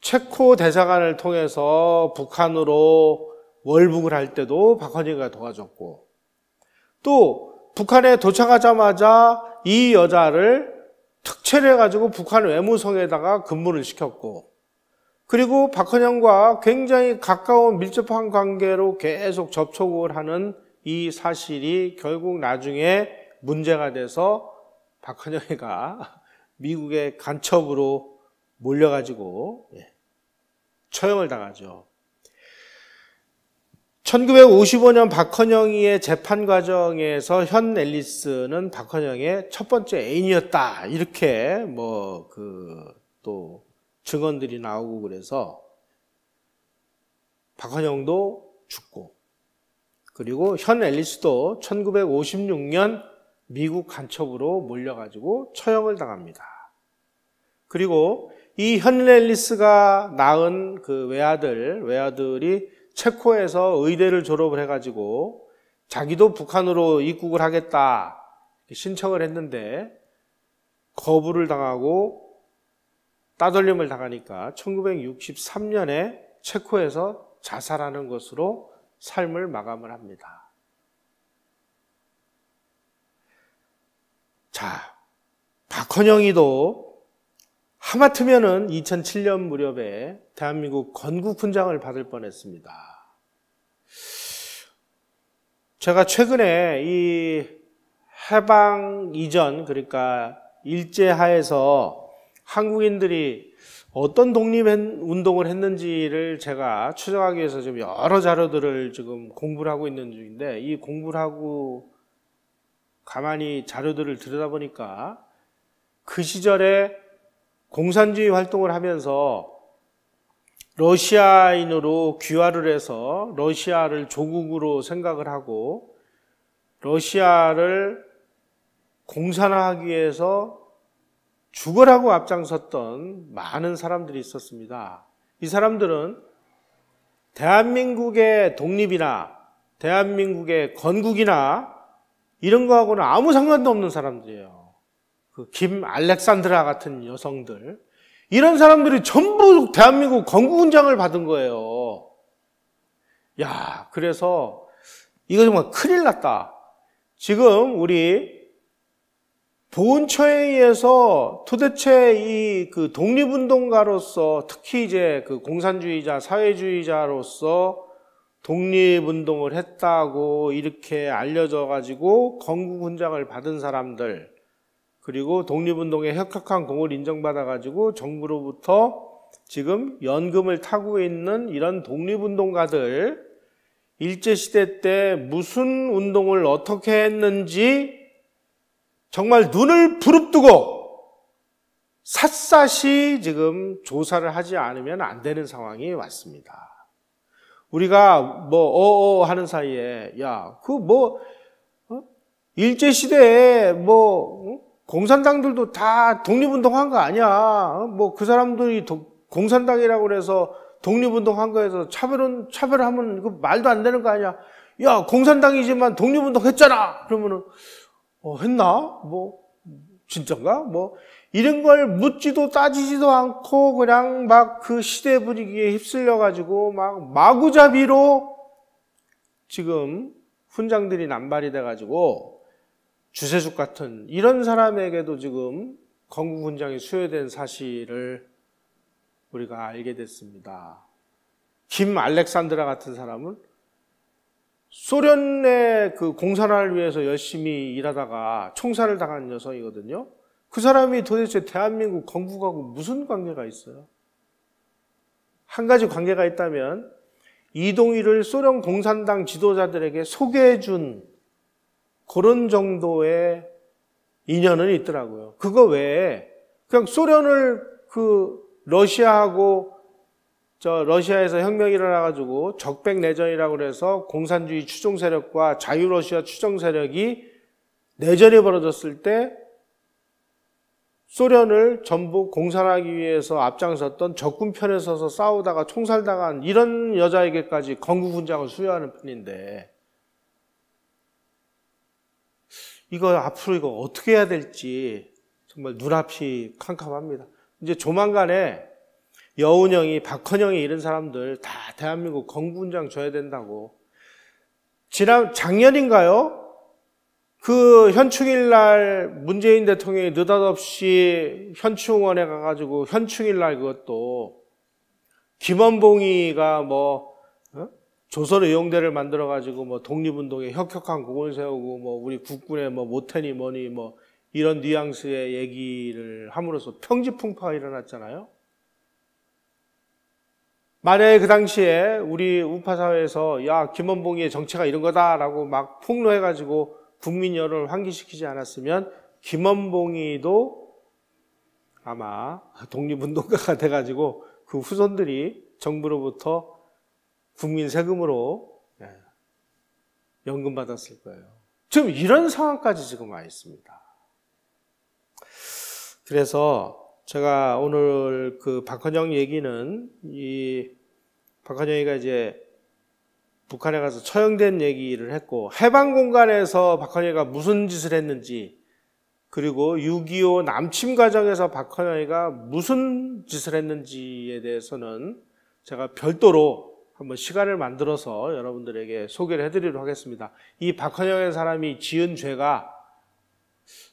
체코 대사관을 통해서 북한으로 월북을 할 때도 박헌희가 도와줬고 또 북한에 도착하자마자 이 여자를 특채를 해가지고 북한 외무성에다가 근무를 시켰고 그리고 박헌영과 굉장히 가까운 밀접한 관계로 계속 접촉을 하는 이 사실이 결국 나중에 문제가 돼서 박헌영이가 미국의 간첩으로 몰려가지고 예, 처형을 당하죠. 1955년 박헌영이의 재판 과정에서 현 앨리스는 박헌영의 첫 번째 애인이었다. 이렇게 뭐 그 또 증언들이 나오고 그래서 박헌영도 죽고 그리고 현 앨리스도 1956년 미국 간첩으로 몰려가지고 처형을 당합니다. 그리고 이현 앨리스가 낳은 그 외아들, 외아들이 체코에서 의대를 졸업을 해가지고 자기도 북한으로 입국을 하겠다 신청을 했는데 거부를 당하고 따돌림을 당하니까 1963년에 체코에서 자살하는 것으로 삶을 마감을 합니다. 자, 박헌영이도 하마터면은 2007년 무렵에 대한민국 건국 훈장을 받을 뻔했습니다. 제가 최근에 이 해방 이전, 그러니까 일제 하에서 한국인들이 어떤 독립운동을 했는지를 제가 추적하기 위해서 지금 여러 자료들을 지금 공부를 하고 있는 중인데 이 공부를 하고 가만히 자료들을 들여다보니까 그 시절에 공산주의 활동을 하면서 러시아인으로 귀화를 해서 러시아를 조국으로 생각을 하고 러시아를 공산화하기 위해서 죽으라고 앞장섰던 많은 사람들이 있었습니다. 이 사람들은 대한민국의 독립이나 대한민국의 건국이나 이런 거하고는 아무 상관도 없는 사람들이에요. 그 김 알렉산드라 같은 여성들 이런 사람들이 전부 대한민국 건국훈장을 받은 거예요. 야, 그래서 이거 정말 큰일 났다. 지금 우리 보훈처에 의해서 도대체 이 그 독립운동가로서 특히 이제 그 공산주의자, 사회주의자로서 독립운동을 했다고 이렇게 알려져 가지고 건국훈장을 받은 사람들 그리고 독립운동에 혁혁한 공을 인정받아가지고 정부로부터 지금 연금을 타고 있는 이런 독립운동가들 일제시대 때 무슨 운동을 어떻게 했는지 정말 눈을 부릅뜨고 샅샅이 지금 조사를 하지 않으면 안 되는 상황이 왔습니다. 우리가 뭐 어어 하는 사이에 야 그뭐 어? 일제 시대에 뭐 공산당들도 다 독립운동 한 거 아니야. 어? 뭐그 사람들이 도, 공산당이라고 그래서 독립운동 한 거에서 차별은, 차별하면 이거 말도 안 되는 거 아니야. 야, 공산당이지만 독립운동 했잖아! 그러면은, 어, 했나? 뭐, 진짠가? 뭐, 이런 걸 묻지도 따지지도 않고 그냥 막 그 시대 분위기에 휩쓸려 가지고 막 마구잡이로 지금 훈장들이 남발이 돼 가지고 주세죽 같은 이런 사람에게도 지금 건국훈장이 수여된 사실을 우리가 알게 됐습니다. 김 알렉산드라 같은 사람은 소련의 그 공산화를 위해서 열심히 일하다가 총살을 당한 여성이거든요. 그 사람이 도대체 대한민국 건국하고 무슨 관계가 있어요? 한 가지 관계가 있다면 이동희를 소련 공산당 지도자들에게 소개해 준 그런 정도의 인연은 있더라고요. 그거 외에 그냥 소련을 그 러시아하고 저 러시아에서 혁명이 일어나가지고 적백 내전이라고 그래서 공산주의 추종 세력과 자유 러시아 추종 세력이 내전이 벌어졌을 때 소련을 전부 공산하기 위해서 앞장섰던 적군 편에 서서 싸우다가 총살당한 이런 여자에게까지 건국 훈장을 수여하는 편인데 이거 앞으로 이거 어떻게 해야 될지 정말 눈앞이 캄캄합니다. 이제 조만간에 여운형이, 박헌영이 이런 사람들 다 대한민국 건군장 줘야 된다고. 지난 작년인가요? 그 현충일 날 문재인 대통령이 느닷없이 현충원에 가가지고 현충일 날 그것도 김원봉이가 뭐 어? 조선 의용대를 만들어 가지고 뭐 독립운동에 혁혁한 공을 세우고 뭐 우리 국군의 뭐 모태니 뭐니 뭐 이런 뉘앙스의 얘기를 함으로써 평지풍파가 일어났잖아요. 만약에 그 당시에 우리 우파 사회에서 야 김원봉의 정체가 이런 거다라고 막 폭로해가지고 국민 여론을 환기시키지 않았으면 김원봉이도 아마 독립운동가가 돼가지고 그 후손들이 정부로부터 국민 세금으로 예, 연금 받았을 거예요. 지금 이런 상황까지 지금 와 있습니다. 그래서 제가 오늘 그 박헌영 얘기는 이 박헌영이가 이제 북한에 가서 처형된 얘기를 했고 해방 공간에서 박헌영이가 무슨 짓을 했는지 그리고 6.25 남침 과정에서 박헌영이가 무슨 짓을 했는지에 대해서는 제가 별도로 한번 시간을 만들어서 여러분들에게 소개를 해드리도록 하겠습니다. 이 박헌영의 사람이 지은 죄가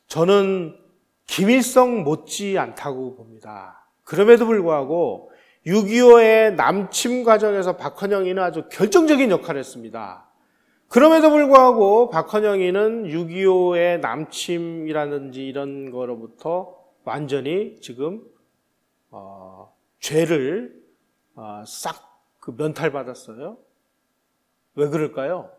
저는 김일성 못지 않다고 봅니다. 그럼에도 불구하고 6.25의 남침 과정에서 박헌영이는 아주 결정적인 역할을 했습니다. 그럼에도 불구하고 박헌영이는 6.25의 남침이라든지 이런 거로부터 완전히 지금 어, 죄를 어, 싹 그 면탈 받았어요. 왜 그럴까요?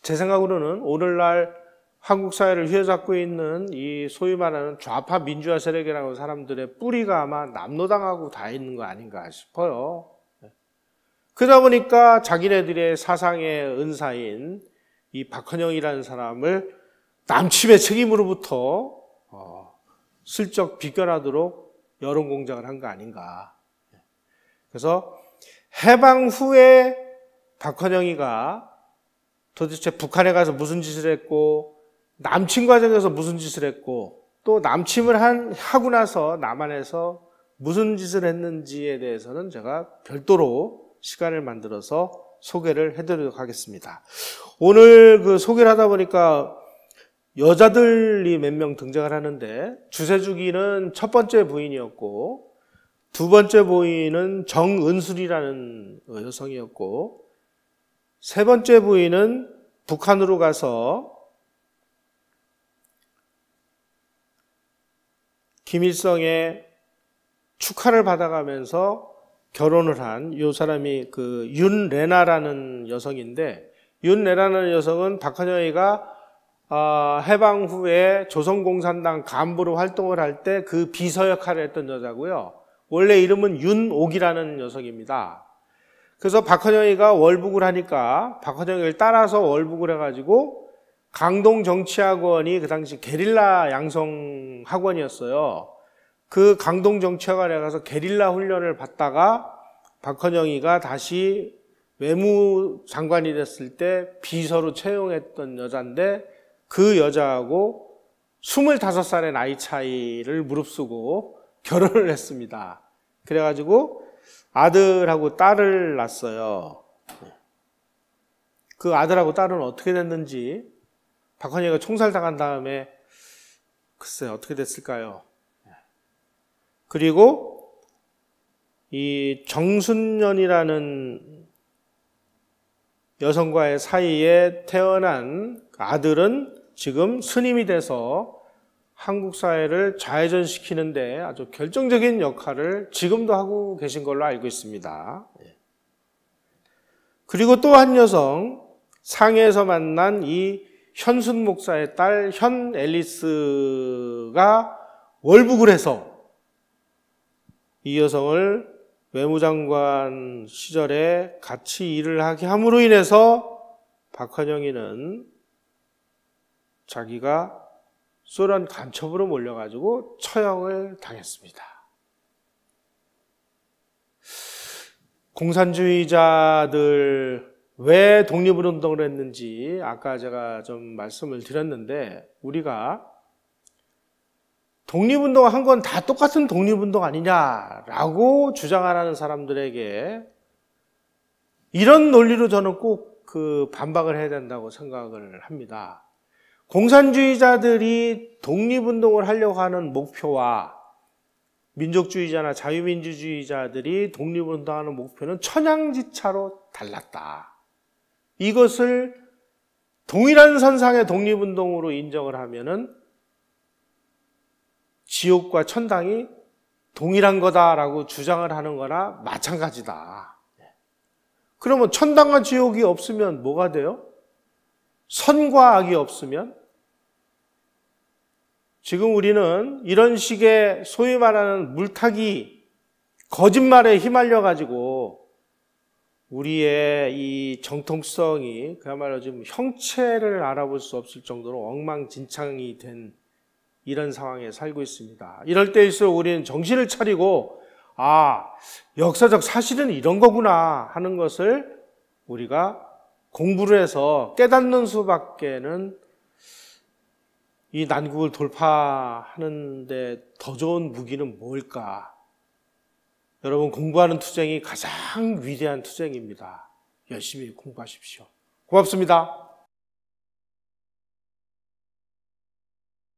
제 생각으로는 오늘날 한국 사회를 휘어잡고 있는 이 소위 말하는 좌파 민주화 세력이라는 사람들의 뿌리가 아마 남노당하고 다 있는 거 아닌가 싶어요. 그러다 보니까 자기네들의 사상의 은사인 이 박헌영이라는 사람을 남침의 책임으로부터 어, 슬쩍 비껴나도록 여론 공작을 한 거 아닌가. 그래서 해방 후에 박헌영이가 도대체 북한에 가서 무슨 짓을 했고 남침 과정에서 무슨 짓을 했고 또 남침을 한, 하고 나서 남한에서 무슨 짓을 했는지에 대해서는 제가 별도로 시간을 만들어서 소개를 해드리도록 하겠습니다. 오늘 그 소개를 하다 보니까 여자들이 몇 명 등장을 하는데 주세주기는 첫 번째 부인이었고 두 번째 부인은 정은술이라는 여성이었고 세 번째 부인은 북한으로 가서 김일성의 축하를 받아가면서 결혼을 한 이 사람이 그 윤레나라는 여성인데 윤레나라는 여성은 박헌영이가 어, 해방 후에 조선공산당 간부로 활동을 할 때 그 비서 역할을 했던 여자고요. 원래 이름은 윤옥이라는 여성입니다. 그래서 박헌영이가 월북을 하니까 박헌영이를 따라서 월북을 해가지고 강동 정치학원이 그 당시 게릴라 양성 학원이었어요. 그 강동 정치학원에 가서 게릴라 훈련을 받다가 박헌영이가 다시 외무장관이 됐을 때 비서로 채용했던 여자인데 그 여자하고 25살의 나이 차이를 무릅쓰고 결혼을 했습니다. 그래가지고 아들하고 딸을 낳았어요. 그 아들하고 딸은 어떻게 됐는지 박헌희가 총살당한 다음에 글쎄 어떻게 됐을까요? 그리고 이 정순년이라는 여성과의 사이에 태어난 아들은 지금 스님이 돼서 한국 사회를 좌회전시키는데 아주 결정적인 역할을 지금도 하고 계신 걸로 알고 있습니다. 그리고 또 한 여성, 상해에서 만난 이 현순 목사의 딸 현 앨리스가 월북을 해서 이 여성을 외무장관 시절에 같이 일을 하게 함으로 인해서 박헌영이는 자기가 소련 간첩으로 몰려가지고 처형을 당했습니다. 공산주의자들 왜 독립운동을 했는지 아까 제가 좀 말씀을 드렸는데 우리가 독립운동 한 건 다 똑같은 독립운동 아니냐라고 주장하는 사람들에게 이런 논리로 저는 꼭 그 반박을 해야 된다고 생각을 합니다. 공산주의자들이 독립운동을 하려고 하는 목표와 민족주의자나 자유민주주의자들이 독립운동하는 목표는 천양지차로 달랐다. 이것을 동일한 선상의 독립운동으로 인정을 하면은 지옥과 천당이 동일한 거다라고 주장을 하는 거나 마찬가지다. 그러면 천당과 지옥이 없으면 뭐가 돼요? 선과 악이 없으면 지금 우리는 이런 식의 소위 말하는 물타기 거짓말에 휘말려 가지고 우리의 이 정통성이 그야말로 지금 형체를 알아볼 수 없을 정도로 엉망진창이 된 이런 상황에 살고 있습니다. 이럴 때일수록 우리는 정신을 차리고 아 역사적 사실은 이런 거구나 하는 것을 우리가 공부를 해서 깨닫는 수밖에는 이 난국을 돌파하는데 더 좋은 무기는 뭘까? 여러분 공부하는 투쟁이 가장 위대한 투쟁입니다. 열심히 공부하십시오. 고맙습니다.